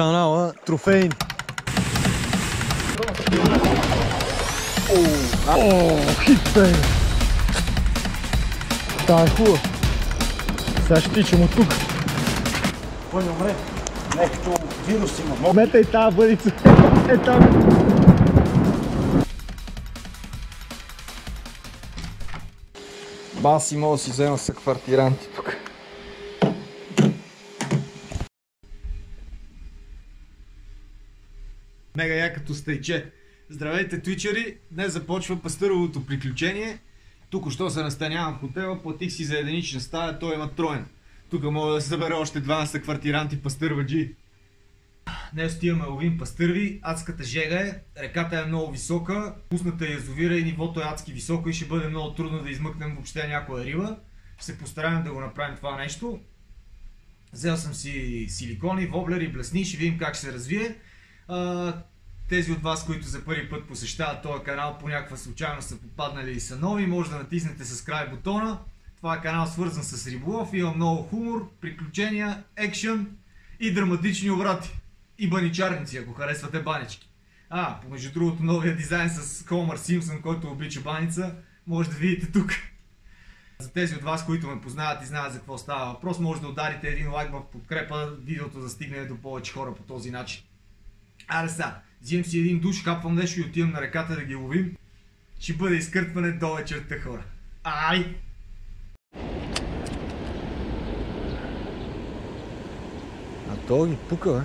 канала Трофейни. О, хит бе! Та е хубава. Сега ще тичам от тук. Кой не умре? Нещо вирус има. Мета и тази бъдица. Е там. Баси мога да си взема са квартиранти тук. Мега якото стейче. Здравейте, твичери! Днес започва пастъровото приключение. Тук що се настанявам в хотела, платих си за единична стая, той има троен. Тук мога да се събера още 12 квартиранти пастърваджи. Днес отиваме ловим пастърви, адската жега е, реката е много висока, пусната е язовира и нивото е адски високо и ще бъде много трудно да измъкнем въобще някоя риба. Ще се постараем да го направим това нещо. Взел съм си силикони, воблери, блесни, ще видим как ще се развие. Тези от вас, които за първи път посещават този канал, по някаква случайност са попаднали и са нови, може да натиснете с край бутона. Това е канал свързан с риболов, има много хумор, приключения, екшен и драматични обрати. И баничарници, ако харесвате банички. А, помежду другото, новия дизайн с Хомър Симпсън, който обича баница, може да видите тук. За тези от вас, които ме познават и знаят за какво става въпрос, може да ударите един лайк в подкрепа, видеото да стигне до повече хора по този начин. Аре сега, взимам си един душ, капвам нещо и отивам на реката да ги ловим. Ще бъде изкъртване до вечерта хора. Ай! А то ги пука, бе.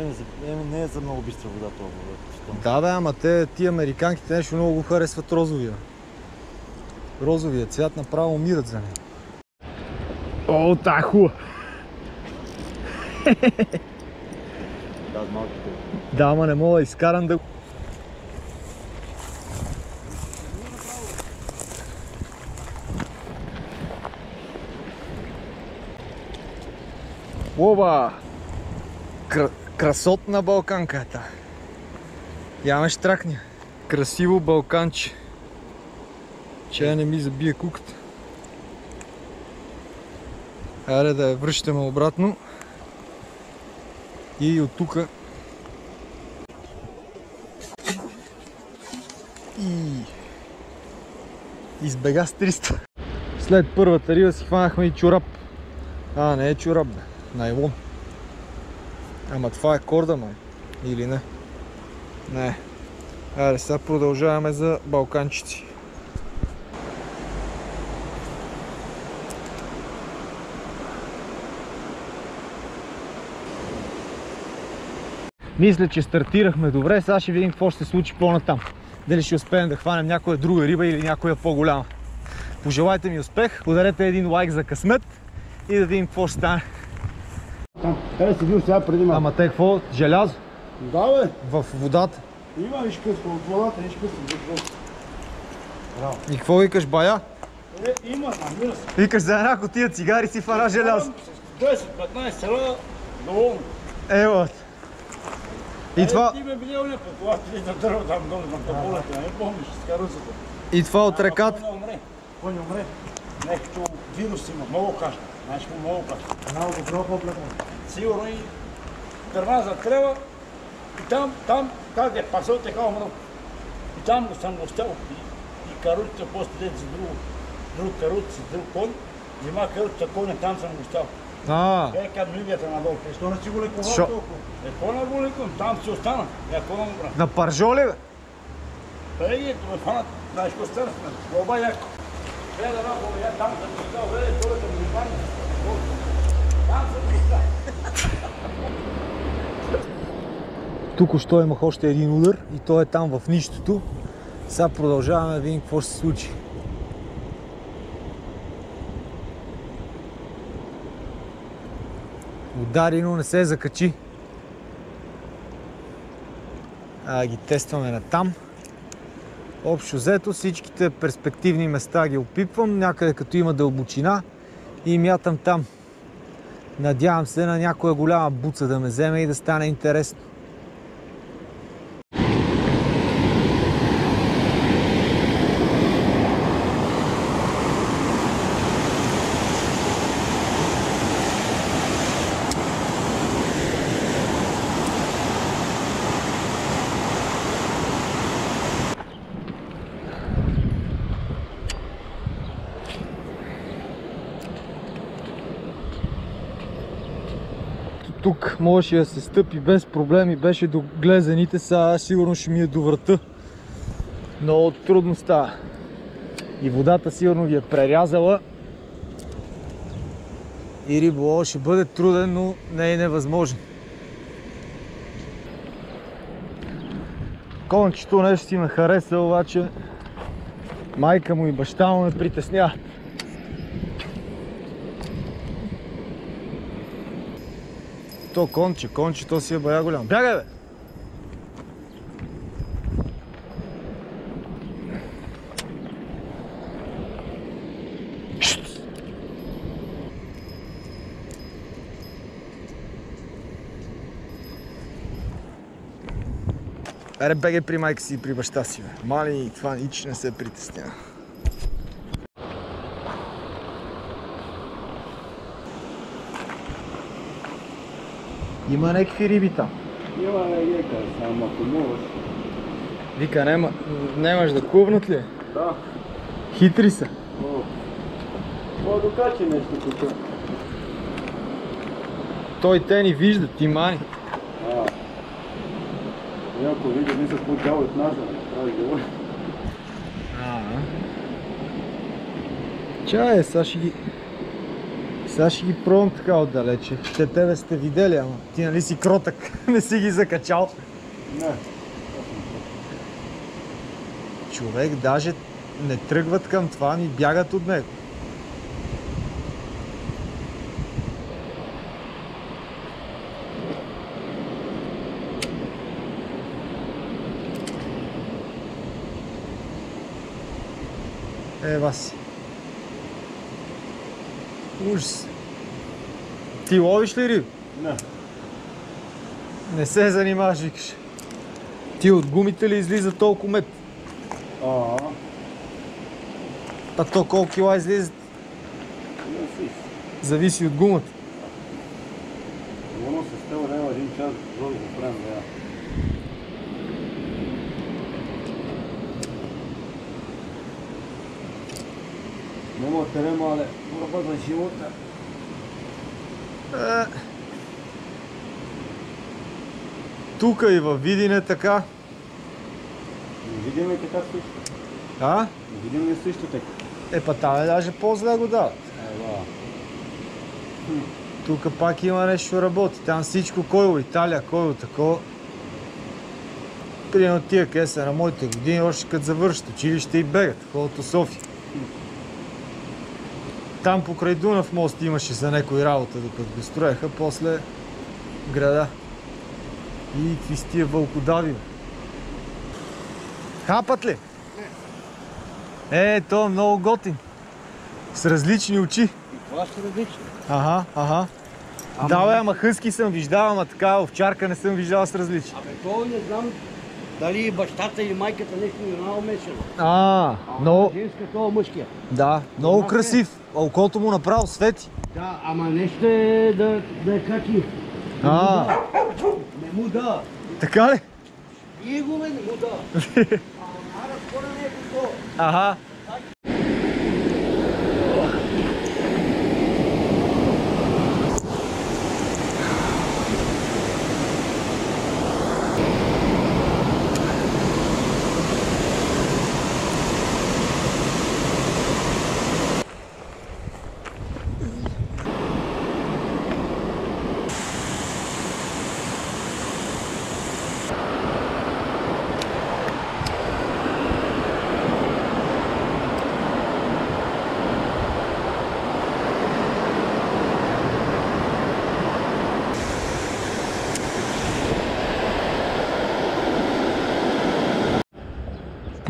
Еме, за, еме, не е за много бистра вода това вода. Да бе, ама те, ти американките нещо много го харесват розовия. Розовия цвят направо умират за него. О, та е хубава. Да, с малките. Да, ама не мога да изкарам да... Оба! Кра... Красотна балканка е та. Я ме штракня. Красиво балканче. Че не ми забие куката. Айде да я връщаме обратно. И от тука и избега с 300. След първата риба си хванахме и чорап. А, не е чорап, бе. Найлон. Ама това е корда, май. Или не? Не. Айде, сега продължаваме за балканчици. Мисля, че стартирахме добре. Сега ще видим какво ще се случи по-натам. Дали ще успеем да хванем някоя друга риба или някоя по-голяма. Пожелайте ми успех, ударете един лайк за късмет и да видим какво ще стане. Къде си бил сега преди малко? Ама те какво? Желязо? Да, бе. В водата. Има, виж късно от водата, виж късно. Браво. И какво викаш, бая? Е, има, намира се. Викаш за една котия цигари си фана желязо. 10-15 села, доволно. Ево. И това, и това от реката. Кой не умре? Кой не умре? Нещо вирус има, много каша. Знаеш какво много каша? Едно добро по-плетно. Сигурно и дърва за трева. И там, там, как е пасал така умрал. И там го съм го стял. И, и каруцата после дете за друго. Друг каруц, друг кон. Взима каруцата коня, там съм го стял. А, Е, как мивията надолу. Е, Що не си го лекувал Шо? толкова? Е, по-на го лекувам, там си остана. Е, какво да му правя? на паржоли, бе? Е, ето ме фанат, знаеш какво стана? Лоба яко. Гледа на хубаво, я там съм го. Гледай, той да ми хване. Там съм го. Тук що имах още един удар и той е там в нищото. Сега продължаваме да видим какво ще се случи. Удари, но не се закачи. А ги тестваме на там. Общо взето всичките перспективни места ги опипвам, някъде като има дълбочина и мятам там. Надявам се на някоя голяма буца да ме вземе и да стане интересно. Тук можеше да се стъпи без проблеми, беше до глезените, сега сигурно ще ми е до врата. Много трудно става. И водата сигурно ги е прерязала. И риболов ще бъде труден, но не е невъзможен. Кончето нещо си ме хареса, обаче майка му и баща му ме притесня. То конче, конче, то си е бая голям. Бягай бе! Аре бегай при майка си и при баща си, бе. Мали, това нич не се притеснява. Има някакви риби там. Има лека, само ако можеш. Вика, нема, немаш да кувнат ли? Да. Хитри са. Мога да качи нещо тук. Той те ни вижда, ти мани. А. И ако видя, не са по-дял от нас, прави дело. Чай, сега ще ги... Сега ще ги пробвам така отдалече. Те тебе сте видели, ама ти нали си кротък, не си ги закачал. Не. Човек даже не тръгват към това, ми бягат от него. Ева си. Ужас. Ти ловиш ли риби? Не. Не се занимаваш, викаш. Ти от гумите ли излиза толкова мет? А, А то колко кила излиза, не си. зависи от гумата. Воно се става няма един час, да го правим, да. Много терема, але борба за живота. Е, Тука и във Видин е така. Не видим ли така също? А? Не видим ли също така? Е, па там е даже по-зле го дават. Е, да. Тук пак има нещо работи. Там всичко койло, Италия, койло, такова. Примерно тия къде са на моите години, още като завършат училище и бегат, ходят от София. Там покрай Дунав мост имаше за някой работа, докато го строеха, после града. И какви с тия вълкодави. Хапат ли? Е, то е много готин. С различни очи. И това ще различно. Ага, ага. Да, бе, ама хъски съм виждал, ама така овчарка не съм виждал с различни. Абе, то не знам дали бащата или майката нещо не е умешано. А, много, Женска, то е мъжкия. да, много красив. А окото му направо свети. Да, ама нещо е да, да е качи. А, Не му да. така ли? И го не му да. Ара скоро не е го Ага.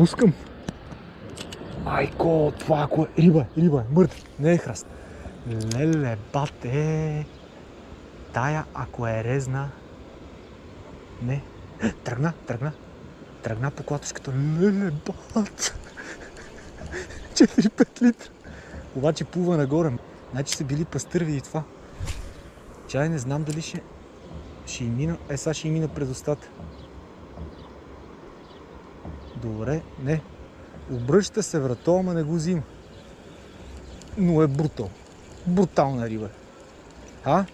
Пускам. Майко, това ако е риба, е, риба е, мъртв, не е храст. Леле, бате. Тая, ако е резна... Не. Тръгна, тръгна. Тръгна по клатушката. Леле, бат. 4-5 литра. Обаче плува нагоре. Значи са били пастърви и това. Чай не знам дали ще... Ще им мина... Е, сега ще им мина през устата. Добре, не. Обръща се врато, ама не го взима. Но е брутал. Брутална риба. А?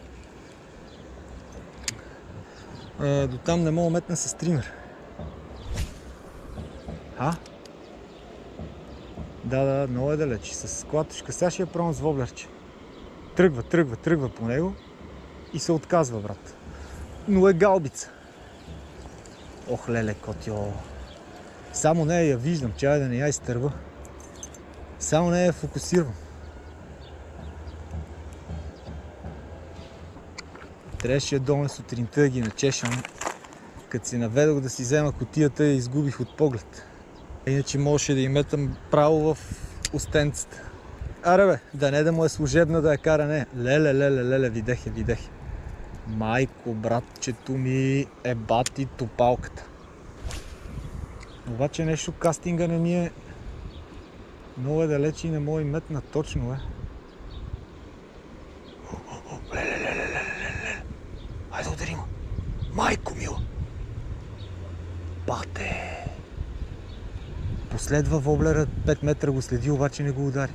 А, до там не мога метна с стример. А? Да, да, много е далеч. С клатушка. Сега ще я пробвам с воблерче. Тръгва, тръгва, тръгва по него и се отказва, брат. Но е галбица. Ох, леле, котио. Само нея я виждам, чай да не я изтърва. Само нея я фокусирам. Трябваше я дома сутринта да ги начешам. Като се наведох да си взема котията, я изгубих от поглед. Иначе можеше да им метам право в устенцата. Аре бе, да не да му е служебна да я кара, не. Леле, леле, леле, видех я, видех я. Майко, братчето ми е бати топалката. Обаче нещо кастинга не ми е много е далеч и не мога и метна точно, е. Хайде удари му. Майко мила. Бате. Последва воблера 5 метра го следи, обаче не го удари.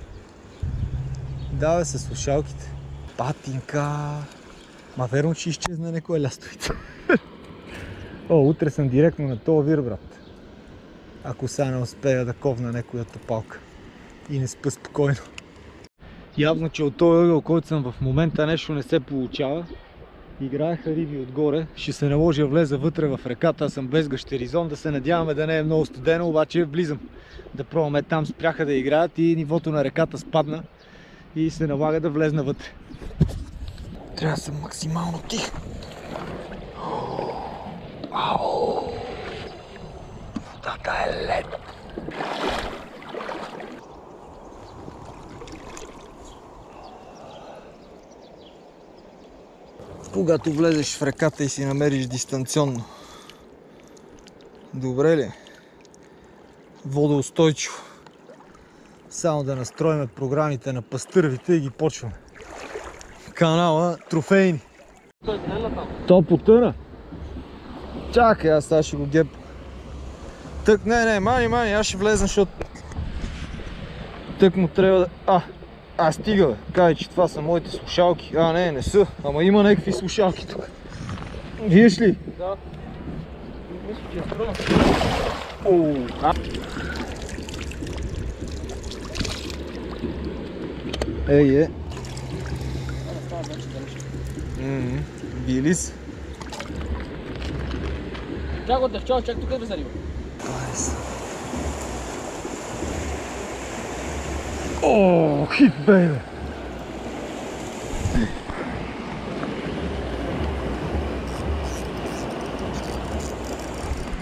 Да, бе, с слушалките. Патинка. Ма верно, че изчезна некоя лястовица. О, утре съм директно на този вир, брат. Ако сега не успея да ковна некоя топалка. И не спа спокойно. Явно, че от този ъгъл, който съм в момента, нещо не се получава. Играеха риби отгоре. Ще се наложи да влеза вътре в реката. Аз съм без гащеризон. Да се надяваме да не е много студено, обаче влизам да пробваме. Там спряха да играят и нивото на реката спадна. И се налага да влезна вътре. Трябва да съм максимално тих. Ау! Водата е лед. Когато влезеш в реката и си намериш дистанционно. Добре ли? Водоустойчиво. Само да настроиме програмите на пастървите и ги почваме. Канала Трофейни. То потъна. Чакай, аз сега ще го геп. Тък, не, не, мани, мани, аз ще влезна, защото тък му трябва да... А, а, стига, бе. Кай, че това са моите слушалки. А, не, не са. Ама има някакви слушалки тук. Виеш ли? Да. Мисля, че е струва. Оу, а. Ей, е. Били са. Чак го дъвчал, чак тук да зарива. О, хит, бейбе!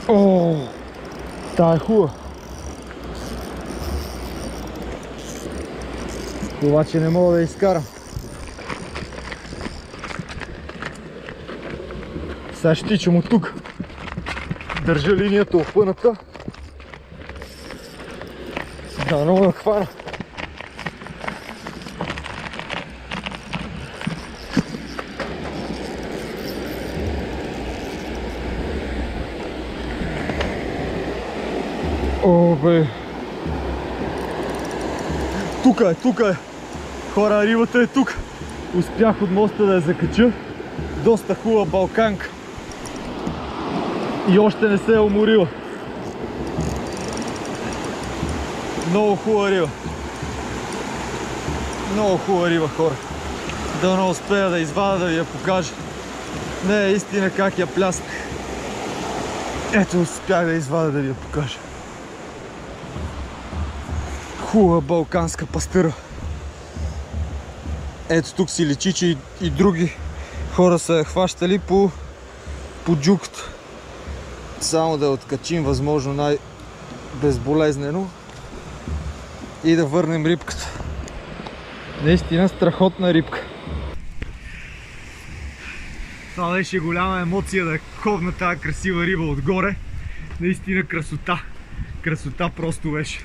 О, та е хубава. Обаче не мога да изкарам. Сега ще тичам от тук. Държа линията опъната. Да, много да хвана. О, бе. Тука е, тука е. Хора, рибата е тук. Успях от моста да я закача. Доста хубава балканка. И още не се е уморила. Много хубава риба. Много хубава риба, хора. Да не успея да извада да ви я покажа. Не е истина как я пляснах. Ето успях да извада да ви я покажа. Хубава балканска пастъра. Ето тук си личи, че и, и други хора са хващали по, по джуката. Само да откачим възможно най-безболезнено и да върнем рибката. Наистина страхотна рибка. Това беше голяма емоция да ковна тази красива риба отгоре. Наистина красота. Красота просто беше.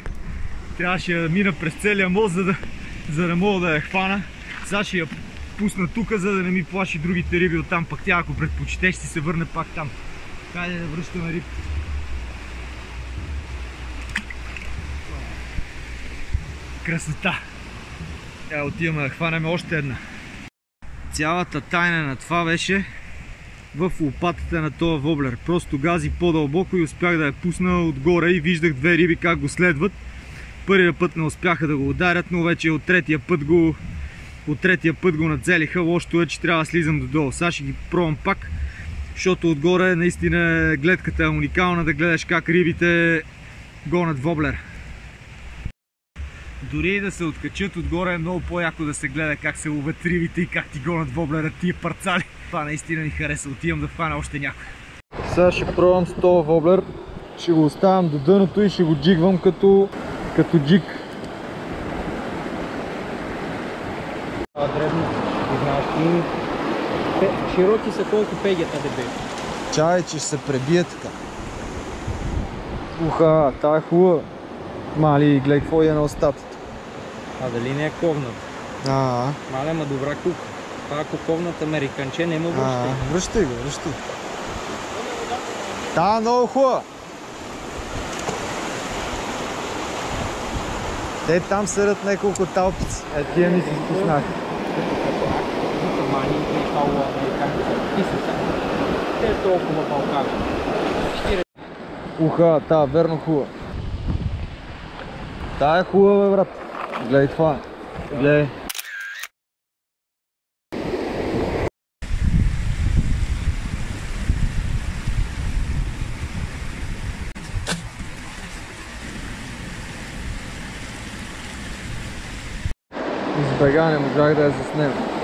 Трябваше да мина през целия мост, за да, за да мога да я хвана. Сега ще я пусна тук, за да не ми плаши другите риби оттам. Пък тя, ако предпочете, ще се върне пак там. Хайде да връщаме рибката. Красота! Е, отиваме да хванем още една. Цялата тайна на това беше в лопатата на този воблер. Просто гази по-дълбоко и успях да я пусна отгоре и виждах две риби как го следват. Първия път не успяха да го ударят, но вече от третия път го, от третия път го нацелиха. Лошото е, че трябва да слизам додолу. Сега ще ги пробвам пак, защото отгоре наистина гледката е уникална да гледаш как рибите гонят воблер. Дори и да се откачат отгоре е много по-яко да се гледа как се ловят рибите и как ти гонят воблера тия парцали. Това наистина ми хареса. Отивам да хвана още някой. Сега ще пробвам с този воблер. Ще го оставям до дъното и ще го джигвам като, като джиг. Това дребно, знаеш, и пе- широки са колко пегета дебели. Чай, че ще се пребие така. Уха, тая е хубава. Мали, гледай какво е на устата. А дали не е ковнат? А, Мале, ма добра кука. Това ако американче, няма а, въобще. връщай го, връщай. Та, много хубава. Те там седят няколко талпици. Е, тия ми се спуснаха. Мани и пало американче. И са. Те е толкова Балкан. Уха, та, верно хубава. Та е хубава, бе, брат. Гледай това. Гледай. Избега, не можах да я заснем.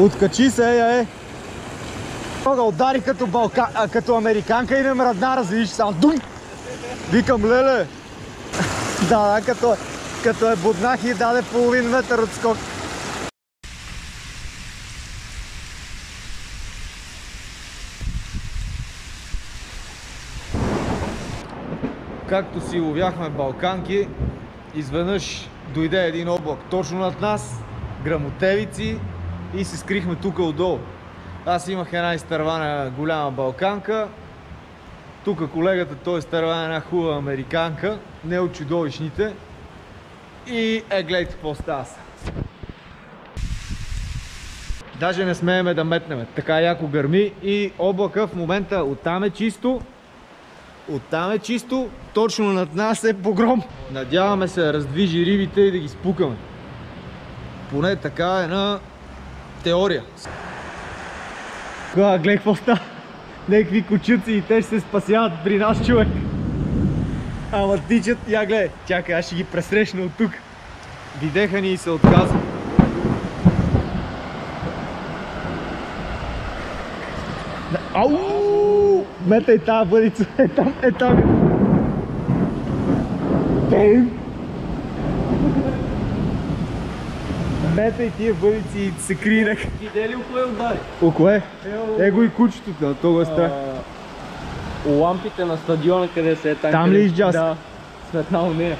Откачи се, е, е. Тога удари като, балка, а, като американка и не мръдна, развиш сам. Дум! Викам, леле! да, да, като, като е буднах и даде половин метър от скок. Както си ловяхме балканки, изведнъж дойде един облак точно над нас, грамотевици и се скрихме тук отдолу. Аз имах една изтървана голяма балканка. Тук колегата той изтървана една хубава американка, не от чудовищните. И е, гледайте какво става. Даже не смееме да метнеме. Така яко гърми и облака в момента оттам е чисто. Оттам е чисто, точно над нас е погром. Надяваме се да раздвижи рибите и да ги спукаме. Поне така е на теория. Кога, гледай какво става. Некви кучуци и те ще се спасяват при нас, човек. Ама тичат, я гледай, чакай, аз ще ги пресрещна от тук. Видеха ни и се отказа. Ау! Метай тази бъдица, е там, е там. Бем! Метай тия бъдици и се кринах. Видели ли кое удари? О, кое? Его и кучето, да, то го е страх. Лампите на стадиона, къде се е там. Там ли изджаска? Да. Светнало не е.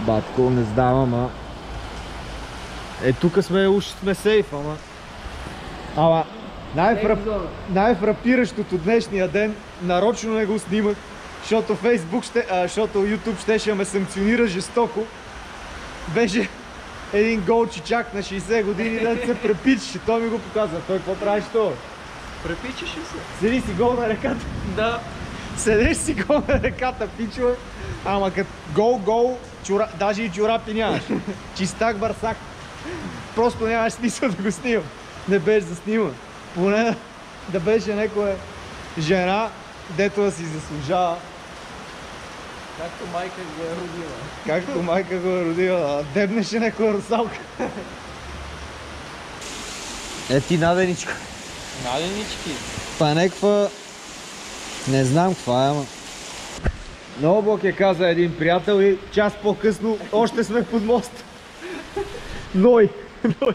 Батко, не знам, ама... Е, тук сме, уж сме сейф, ама... Ама, най-фрап... най-фрапиращото днешния ден, нарочно не го снимах, защото Фейсбук ще, а, защото YouTube щеше да ме санкционира жестоко. Беше един гол чичак на 60 години да се препичаше. Той ми го показва. Той какво правиш то? Препичаш ли се? Седи си гол на ръката. Да. Седеш си гол на ръката, пичове. Ама като гол, гол, чура... даже и чорапи нямаш. Чистак, барсак. Просто нямаш смисъл да го снимам. Не беше за снима. Поне да, да беше някоя жена, дето да си заслужава. Както майка го е родила. Както майка го е родила, дебнеше някоя русалка. Е ти наденичко. Наденички. Това е някаква... Не знам каква е, ама... На облак я каза един приятел и час по-късно още сме под мост. Ной! Ной!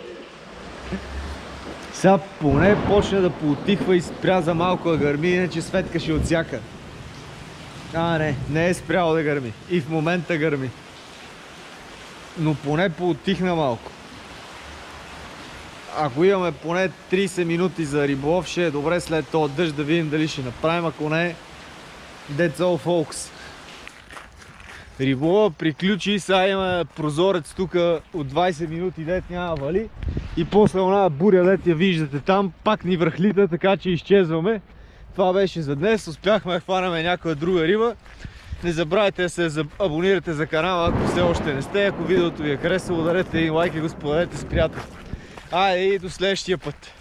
Сега поне почна да поотихва и спря за малко да гърми, иначе Светка ще отсяка. А, не, не е спрял да гърми. И в момента гърми. Но поне поотихна малко. Ако имаме поне 30 минути за риболов, ще е добре след този дъжд да видим дали ще направим, ако не, that's all folks. Риболова приключи, сега има прозорец тук от 20 минути, дет няма вали. И после она буря, дет я виждате там, пак ни връхлита, така че изчезваме. Това беше за днес, успяхме да хванаме някоя друга риба. Не забравяйте да се абонирате за канала, ако все още не сте. Ако видеото ви е харесало, ударете един лайк и го споделете с приятели. Айде и до следващия път.